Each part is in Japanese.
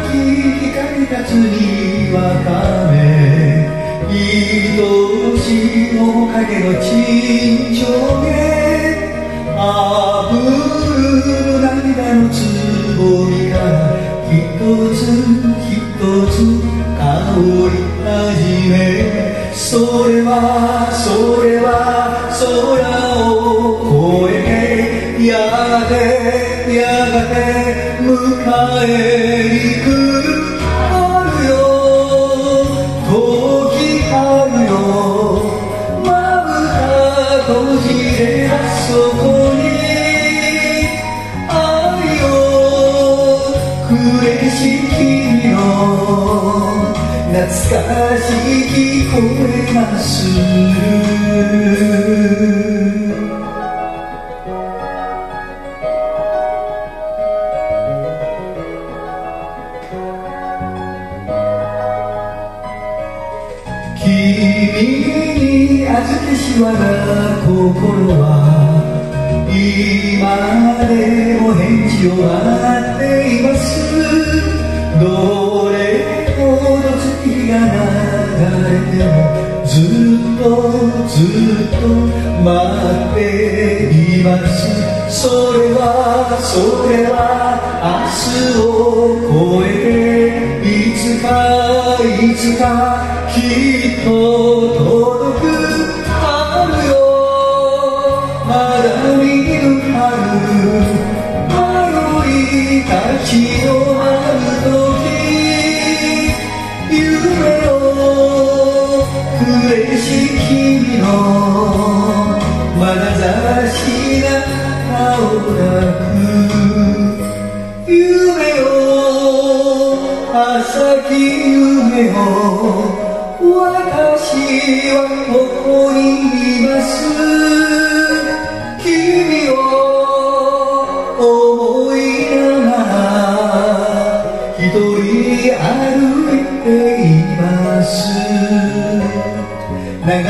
光たちにわかめ愛しの影の沈丁へあふる涙のつぼみから一つ一つ香り始めそれはそれは迎えに来る。春よ。時春よ。まぶた閉じればそこに。愛をくれし君の。懐かしい聞こえます。しわが心は今でも返事を待っていますどれほど月が流れてもずっとずっと待っています。それはそれは明日を超えていつかいつかきっとをくれし君の眼差しが青らく夢を浅き夢を私はここにいます君を流る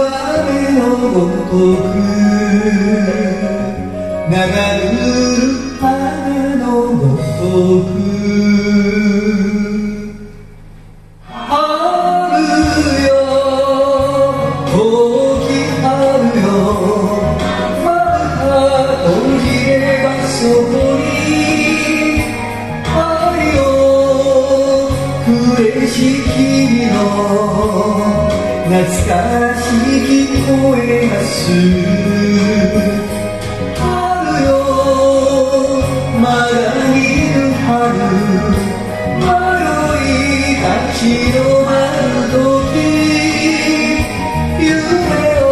雨のごとく流る花のごとく春よ時春よ。また閉じればそこ懐かしい聞こえます春よまだ見ぬ春丸い立ち止まる時夢を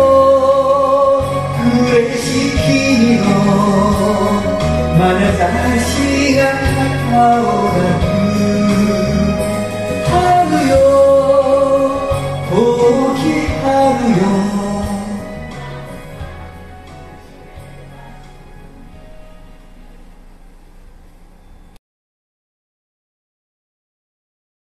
嬉しき君の眼差しが顔だけ